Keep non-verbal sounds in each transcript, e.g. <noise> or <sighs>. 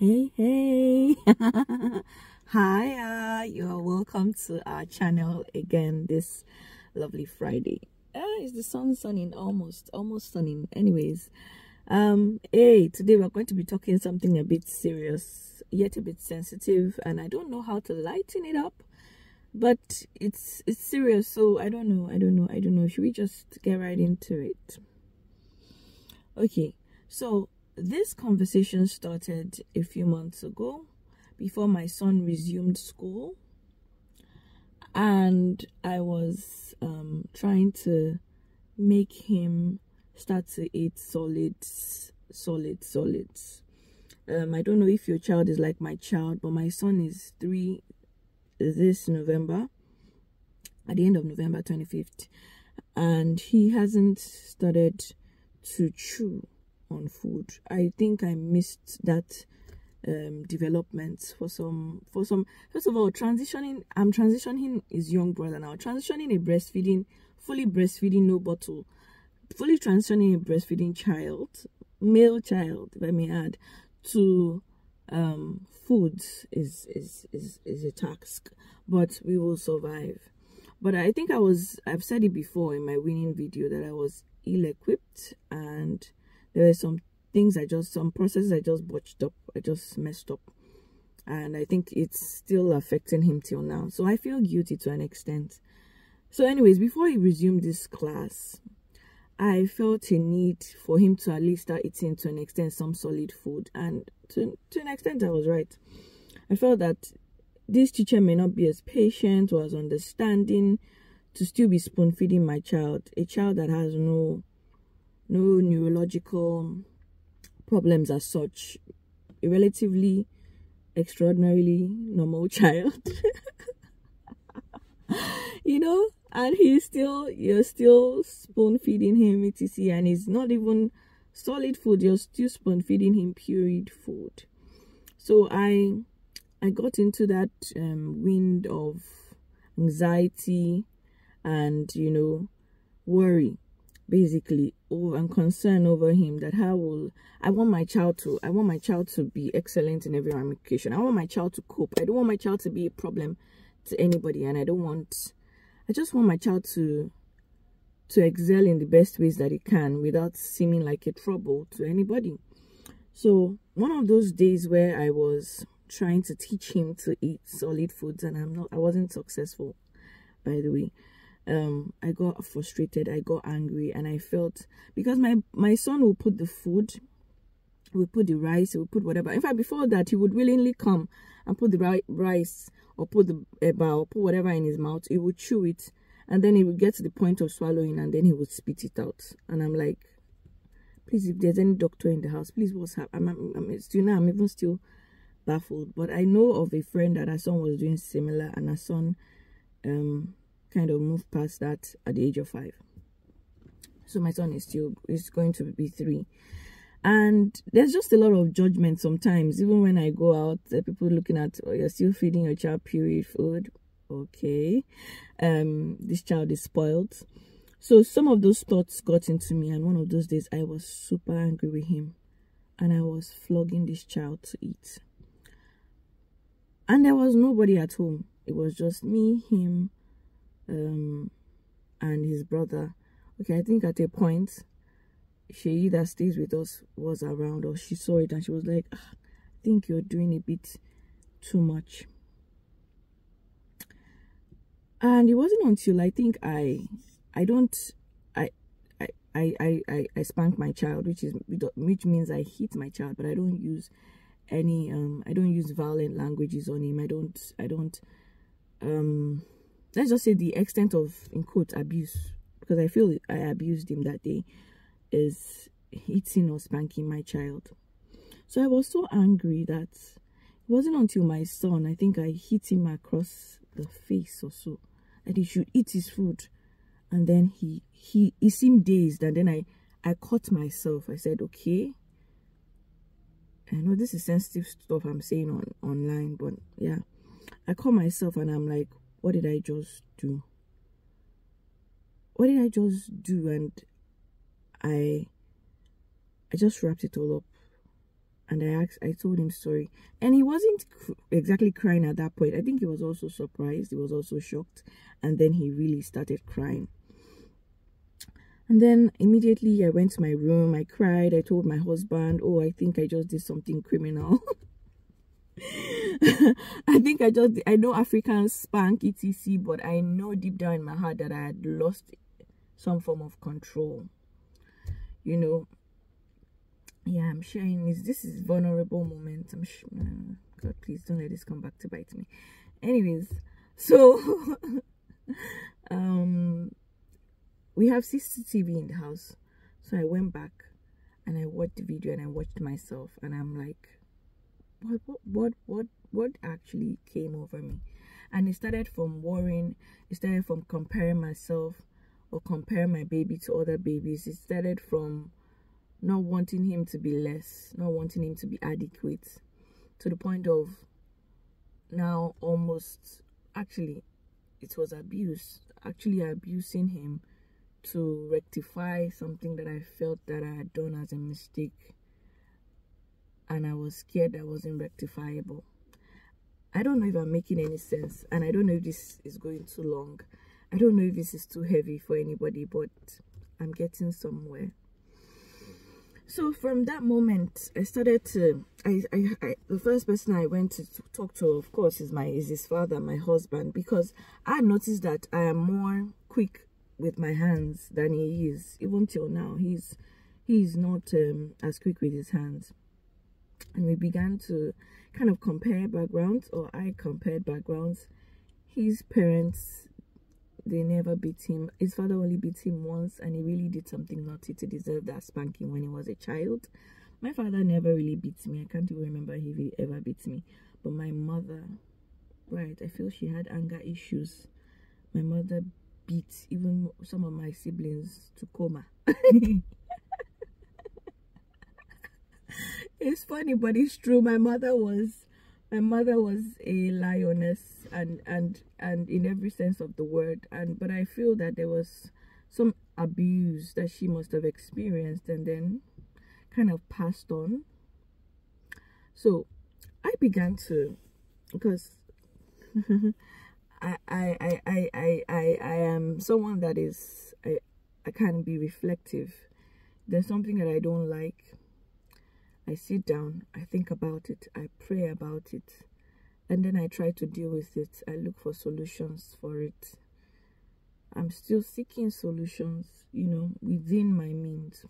hey hey. <laughs> Hi uh, you are welcome to our channel again this lovely friday. Uh, is the sun sunning? Almost almost sunning. Anyways um hey today we're going to be talking something a bit serious yet a bit sensitive and i don't know how to lighten it up but it's it's serious so i don't know i don't know i don't know. Should we just get right into it? Okay so this conversation started a few months ago before my son resumed school. And I was um, trying to make him start to eat solids, solid, solids. Um, I don't know if your child is like my child, but my son is three this November, at the end of November 25th, and he hasn't started to chew on food. I think I missed that um, development for some for some first of all transitioning i'm transitioning his young brother now. Transitioning a breastfeeding fully breastfeeding no bottle. Fully transitioning a breastfeeding child male child if i may add to um foods is is is is a task but we will survive. But i think i was i've said it before in my weaning video that i was ill equipped and there were some things I just, some processes I just botched up, I just messed up. And I think it's still affecting him till now. So I feel guilty to an extent. So anyways, before he resumed this class, I felt a need for him to at least start eating to an extent some solid food. And to, to an extent, I was right. I felt that this teacher may not be as patient or as understanding to still be spoon feeding my child, a child that has no no neurological problems as such, a relatively extraordinarily normal <laughs> child. you know, and he's still you're still spoon feeding him etc and it's not even solid food, you're still spoon feeding him pureed food. So I I got into that um, wind of anxiety and you know worry basically over and concern over him that how will I want my child to I want my child to be excellent in every ramification. I want my child to cope. I don't want my child to be a problem to anybody and I don't want I just want my child to to excel in the best ways that he can without seeming like a trouble to anybody. So one of those days where I was trying to teach him to eat solid foods and I'm not I wasn't successful by the way um i got frustrated i got angry and i felt because my my son will put the food will put the rice will put whatever. In fact before that he would willingly come and put the rice or put the eba or put whatever in his mouth. He would chew it and then he would get to the point of swallowing and then he would spit it out. And i'm like please if there's any doctor in the house please what's happening I'm, I'm, I'm still now i'm even still baffled. But i know of a friend that her son was doing similar and her son um kind of moved past that at the age of five. So my son is still is going to be three. And there's just a lot of judgment sometimes, even when I go out, people looking at, oh, you're still feeding your child pureed food. Okay. Um, this child is spoiled. So some of those thoughts got into me, and one of those days I was super angry with him, and I was flogging this child to eat. And there was nobody at home. It was just me, him, um, and his brother. Okay, I think at a point, she that stays with us was around or she saw it and she was like, ah, I think you're doing a bit too much. And it wasn't until I think I, I don't, I, I, I, I, I spank my child, which is which means I hit my child, but I don't use any um I don't use violent languages on him. I don't I don't um let's just say the extent of in quote abuse because i feel i abused him that day is hitting or spanking my child. So i was so angry that it wasn't until my son i think i hit him across the face or so that he should eat his food. And then he he he seemed dazed and then i i caught myself. I said okay. I know this is sensitive stuff i'm saying on online but yeah. I caught myself and i'm like what did I just do? What did I just do? And I I just wrapped it all up and I asked, I told him sorry. and he wasn't exactly crying at that point. I think he was also surprised. He was also shocked, and then he really started crying. And then immediately I went to my room. I cried. I told my husband, "Oh, I think I just did something criminal." <laughs> <laughs> I think I just I know Africans spank etc, but I know deep down in my heart that I had lost some form of control. You know, yeah i'm sharing this. This is vulnerable moment. I'm sh- uh, god please don't let this come back to bite me. Anyways <laughs> so um we have cctv in the house. So i went back and i watched the video and i watched myself and i'm like what what what what actually came over me? And it started from worrying. It started from comparing myself or compare my baby to other babies. It started from not wanting him to be less, not wanting him to be adequate, to the point of now almost actually it was abuse, actually abusing him to rectify something that I felt that I had done as a mistake and I was scared that wasn't rectifiable. I don't know if I'm making any sense and I don't know if this is going too long. I don't know if this is too heavy for anybody, but I'm getting somewhere so from that moment i started to I, I, I the first person i went to, talk to of course is my is his father my husband because i noticed that i am more quick with my hands than he is even till now he's he's not um, as quick with his hands and we began to kind of compare backgrounds or i compared backgrounds his parents they never beat him. His father only beat him once, and he really did something naughty to deserve that spanking when he was a child. My father never really beats me. I can't even remember if he ever beat me. But my mother, right, I feel she had anger issues. My mother beat even some of my siblings to coma. <laughs> it's funny, but it's true. My mother was my mother was a lioness and and and in every sense of the word. And but i feel that there was some abuse that she must have experienced and then kind of passed on. So i began to because <laughs> I, I i i i i am someone that is i i can be reflective. There's something that i don't like I sit down, I think about it, I pray about it, and then I try to deal with it. I look for solutions for it. I'm still seeking solutions, you know, within my means.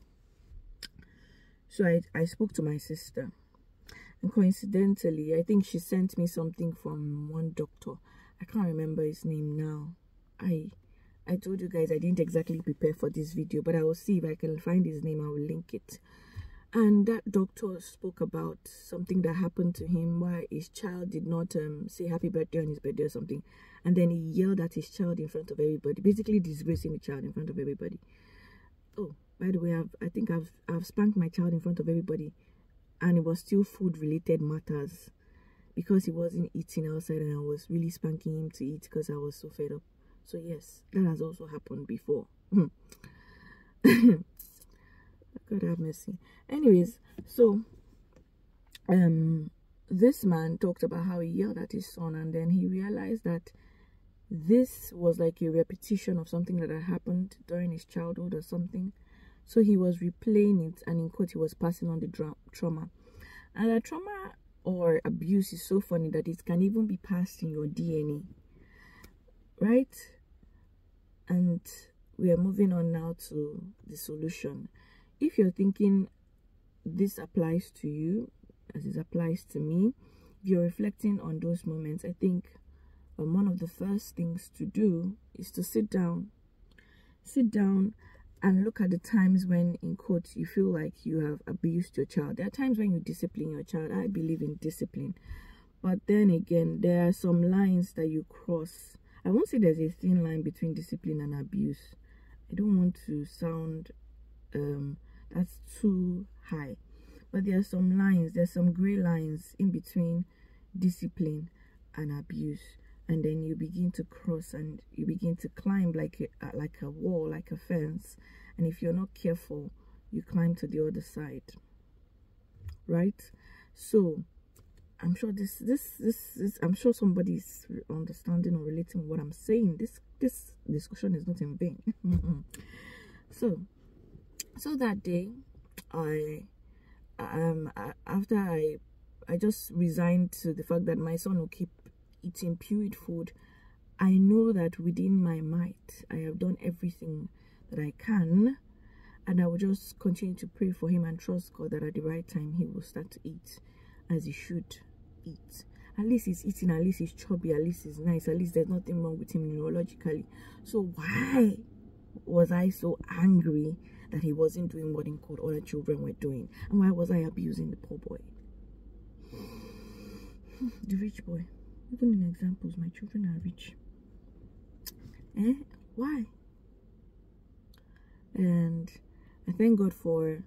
So I, I spoke to my sister. And coincidentally, I think she sent me something from one doctor. I can't remember his name now. I I told you guys I didn't exactly prepare for this video, but I will see if I can find his name. I will link it and that doctor spoke about something that happened to him why his child did not um, say happy birthday on his birthday or something. And then he yelled at his child in front of everybody basically disgracing the child in front of everybody. Oh by the way I've, i think i've i've spanked my child in front of everybody. And it was still food related matters because he wasn't eating outside and i was really spanking him to eat because i was so fed up. So yes that has also happened before <laughs> <laughs> God have mercy. Anyways, so um this man talked about how he yelled at his son and then he realized that this was like a repetition of something that had happened during his childhood or something. So he was replaying it and in quote he was passing on the dra- trauma. And the trauma or abuse is so funny that it can even be passed in your DNA. Right? And we are moving on now to the solution if you're thinking this applies to you as it applies to me if you're reflecting on those moments i think um, one of the first things to do is to sit down. Sit down and look at the times when in quotes you feel like you have abused your child. There are times when you discipline your child. I believe in discipline. But then again there are some lines that you cross. I won't say there's a thin line between discipline and abuse. I don't want to sound um that's too high. But there are some lines there's some gray lines in between discipline and abuse. And then you begin to cross and you begin to climb like a, uh, like a wall like a fence. And if you're not careful you climb to the other side. Right? So i'm sure this this this is i'm sure somebody's understanding or relating what i'm saying. This this discussion is not in vain. <laughs> So so that day i um after i i just resigned to the fact that my son will keep eating pureed food i know that within my might i have done everything that i can and i will just continue to pray for him and trust god that at the right time he will start to eat as he should eat. At least he's eating at least he's chubby at least he's nice at least there's nothing wrong with him neurologically. So why was i so angry that he wasn't doing what in court other children were doing. And why was i abusing the poor boy? <sighs> The rich boy. Even in examples my children are rich. Eh? Why? And i thank god for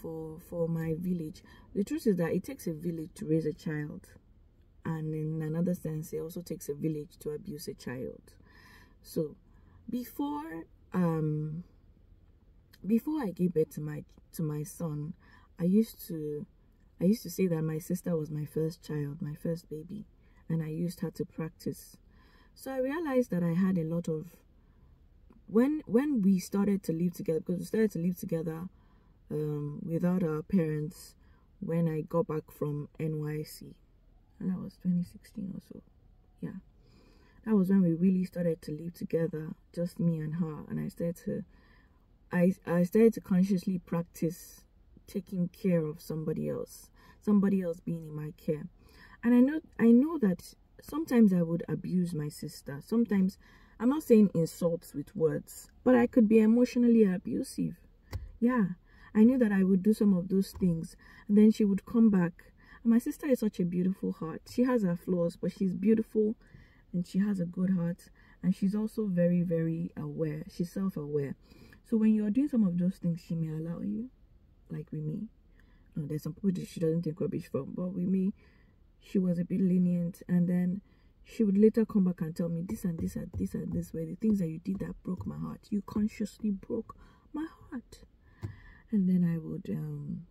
for for my village. The truth is that it takes a village to raise a child. And in another sense it also takes a village to abuse a child. So before um before i gave birth to my to my son i used to i used to say that my sister was my first child my first baby and i used her to practice so i realized that i had a lot of when when we started to live together because we started to live together um, without our parents when I got back from NYSC. And that was 2016 or so. Yeah. That was when we really started to live together, just me and her. And I started to I I started to consciously practice taking care of somebody else. Somebody else being in my care. And I know I know that sometimes I would abuse my sister. Sometimes I'm not saying insults with words, but I could be emotionally abusive. Yeah. I knew that I would do some of those things. And then she would come back. And my sister is such a beautiful heart. She has her flaws, but she's beautiful and she has a good heart. And she's also very, very aware. She's self aware. So when you're doing some of those things, she may allow you, like with me. No, there's some people that she doesn't take rubbish from, but with me, she was a bit lenient. And then she would later come back and tell me this and this and this and this were the things that you did that broke my heart. You consciously broke my heart and then I would um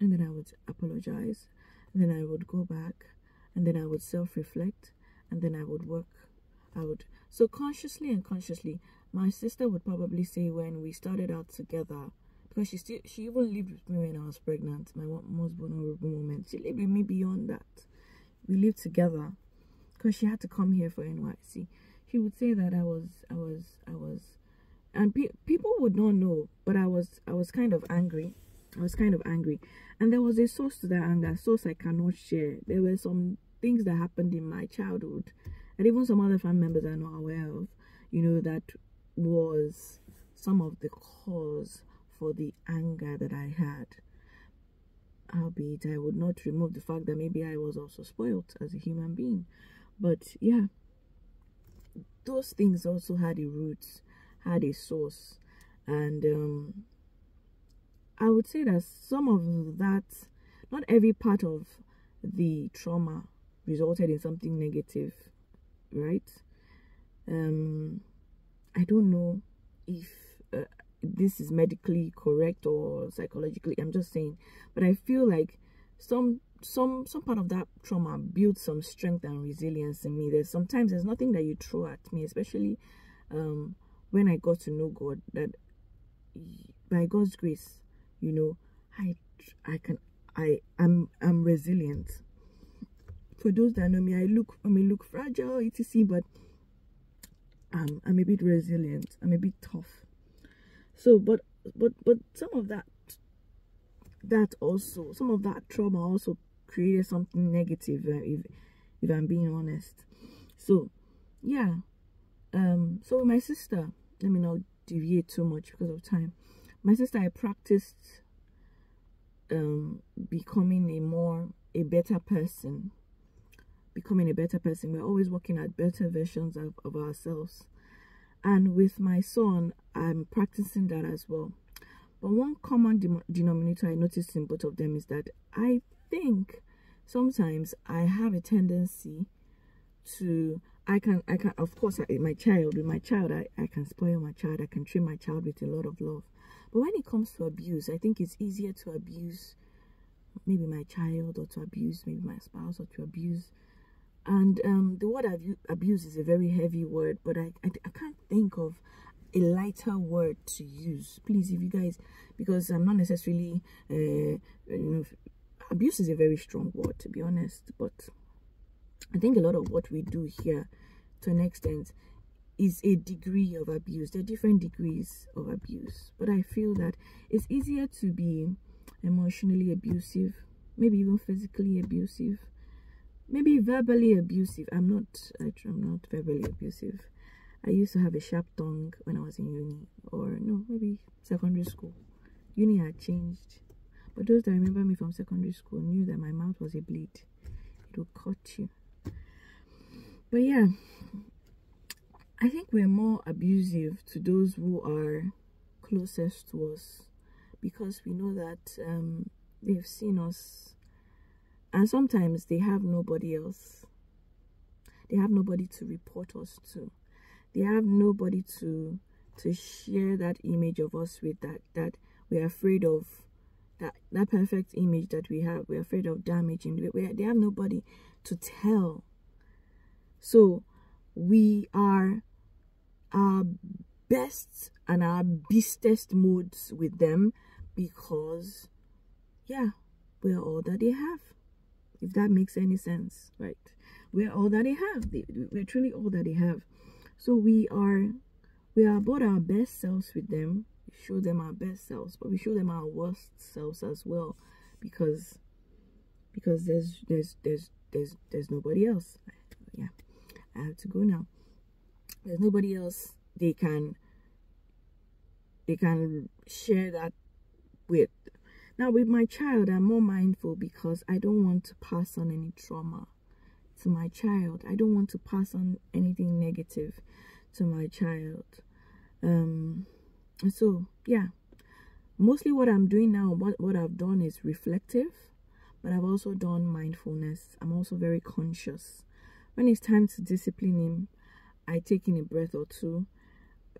and then I would apologize and then I would go back and then I would self-reflect and then I would work I would so consciously and consciously my sister would probably say when we started out together because she still she even lived with me when I was pregnant my most vulnerable moment. She lived with me beyond that. We lived together because she had to come here for NYSC she would say that I was I was I was and pe- people would not know but i was i was kind of angry. I was kind of angry. And there was a source to that anger source i cannot share. There were some things that happened in my childhood and even some other family members are not aware of you know that was some of the cause for the anger that i had. Albeit i would not remove the fact that maybe i was also spoiled as a human being. But yeah those things also had a root, had a source. And um, i would say that some of that not every part of the trauma resulted in something negative right? Um i don't know if uh, this is medically correct or psychologically i'm just saying but i feel like some some some part of that trauma built some strength and resilience in me there's sometimes there's nothing that you throw at me especially um when I got to know God that by God's grace, you know, I I can I am I'm resilient. For those that know me, I look I may look fragile, etc. But I'm I'm a bit resilient. I'm a bit tough. So, but but but some of that that also some of that trauma also created something negative. Uh, if if I'm being honest. So, yeah. Um. So my sister let me not deviate too much because of time my sister i practiced um becoming a more a better person becoming a better person. We're always working at better versions of, of ourselves. And with my son i'm practicing that as well. But one common de denominator i noticed in both of them is that i think sometimes i have a tendency to I can, I can, of course, I, my child, with my child, I, I can spoil my child, I can treat my child with a lot of love. But when it comes to abuse, I think it's easier to abuse maybe my child or to abuse maybe my spouse or to abuse and um, the word abuse is a very heavy word but I, I, I can't think of a lighter word to use. Please if you guys because i'm not necessarily uh, you know abuse is a very strong word to be honest but i think a lot of what we do here to an extent is a degree of abuse. There are different degrees of abuse but i feel that it's easier to be emotionally abusive maybe even physically abusive maybe verbally abusive. I'm not i'm not verbally abusive. I used to have a sharp tongue when i was in uni or no maybe secondary school. Uni had changed. But those that remember me from secondary school knew that my mouth was a bleed. It would cut you. But yeah i think we're more abusive to those who are closest to us because we know that um, they've seen us and sometimes they have nobody else. They have nobody to report us to. They have nobody to to share that image of us with that that we're afraid of that that perfect image that we have. We're afraid of damaging. We, they have nobody to tell. So we are our best and our bestest moods with them because yeah we're all that they have if that makes any sense right? We're all that they have. We're truly all that they have. So we are we are both our best selves with them. We show them our best selves but we show them our worst selves as well because because there's there's there's there's there's nobody else. Yeah i have to go now. There's nobody else they can they can share that with now, with my child, I'm more mindful because I don't want to pass on any trauma to my child. I don't want to pass on anything negative to my child. Um, so, yeah, mostly what I'm doing now, what, what I've done is reflective, but I've also done mindfulness. I'm also very conscious. When it's time to discipline him, I take in a breath or two.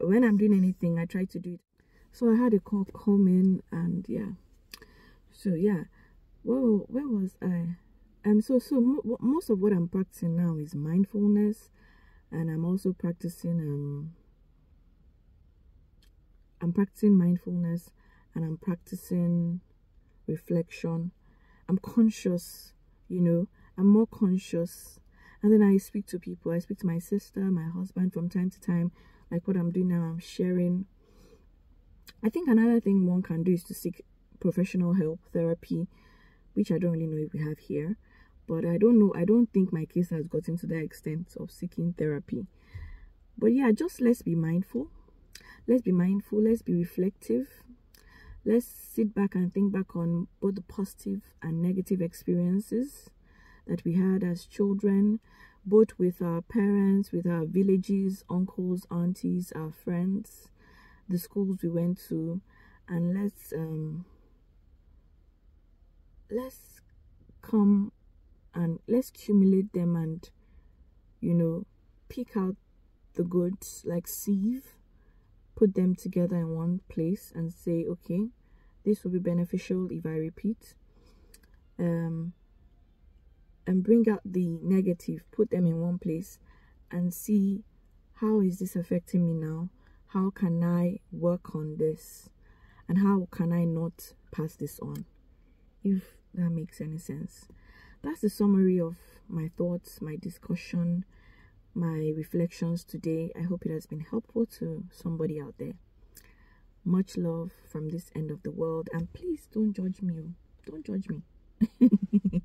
When I'm doing anything, I try to do it. So I had a call come in and yeah so yeah. Well where was i? Um so so mo most of what i'm practicing now is mindfulness and i'm also practicing um i'm practicing mindfulness and i'm practicing reflection. I'm conscious you know. I'm more conscious and then i speak to people. I speak to my sister my husband from time to time. Like what i'm doing now i'm sharing. I think another thing one can do is to seek professional help therapy which i don't really know if we have here. But i don't know i don't think my case has gotten to that extent of seeking therapy. But yeah just let's be mindful. Let's be mindful let's be reflective. Let's sit back and think back on both the positive and negative experiences that we had as children both with our parents with our villages uncles aunties our friends the schools we went to. And let's um let's come and let's accumulate them and you know pick out the goods like sieve put them together in one place and say okay this will be beneficial if i repeat. Um and bring out the negative put them in one place and see how is this affecting me now? How can i work on this? And how can i not pass this on if that makes any sense. That's the summary of my thoughts my discussion my reflections today. I hope it has been helpful to somebody out there. Much love from this end of the world and please don't judge me oh. don't judge me. <laughs>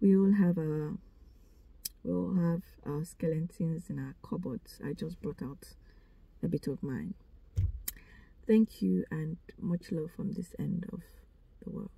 We all have a we all have our skeletons in our cupboards. I just brought out a bit of mine. Thank you and much love from this end of the world